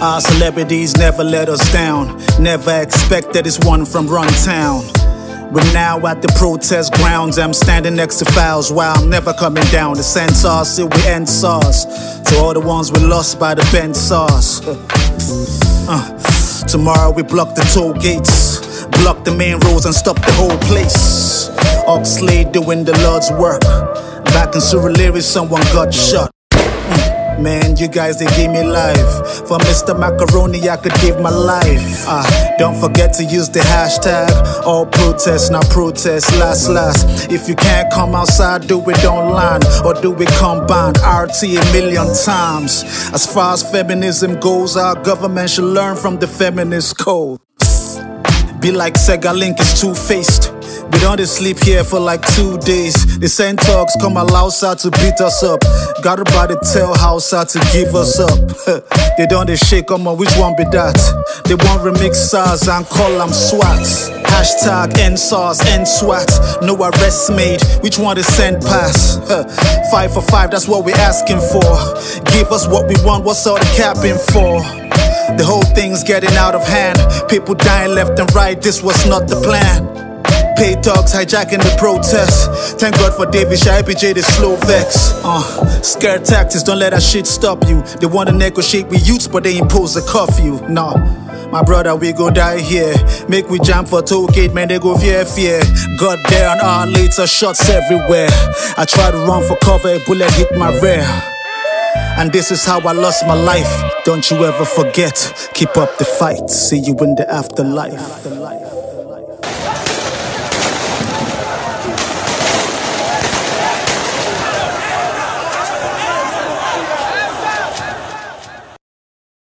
Our celebrities never let us down. Never expected it's one from Run Town. We're now at the protest grounds. I'm standing next to Falz while I'm never coming down. The censors till we end SARS. To all the ones we lost by the bent SARS. Uh, tomorrow we block the toll gates, block the main roads and stop the whole place. Oxley doing the Lord's work. Back in Surulere, someone got shot. Man, you guys, they gave me life. For Mr. Macaroni, I could give my life. Ah, don't forget to use the hashtag. All protest, not protest, last, last. If you can't come outside, do it online or do it combined. RT a million times. As far as feminism goes, our government should learn from the feminist code. Be like Segalink is two faced. We don't sleep here for like two days. The send talks come allow out to beat us up. Got about to tell out to give us up. they don't they shake on which one be that? They want remix SARS and call them SWATs. Hashtag EndSARS, EndSWAT. No arrests made. Which one to send pass? five for five, that's what we're asking for. Give us what we want, what's all the capping for? The whole thing's getting out of hand. People dying left and right, this was not the plan. Dogs hijacking the protest. Thank God for David Shai, BJ, the slow vex. Uh, scare tactics, don't let that shit stop you. They wanna negotiate with youths, but they impose a curfew. Nah. My brother, we go die here. Make we jam for toll gate, man, they go fear, fear. There an hour later, shots everywhere. I try to run for cover, a bullet hit my rear. And this is how I lost my life. Don't you ever forget. Keep up the fight. See you in the afterlife.